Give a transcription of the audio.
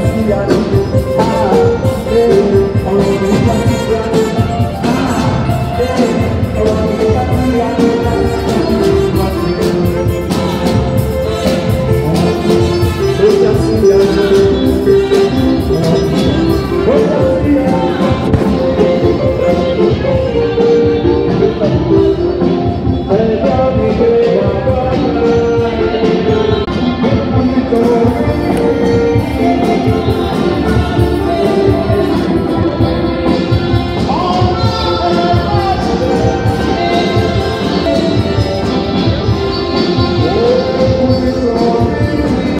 filha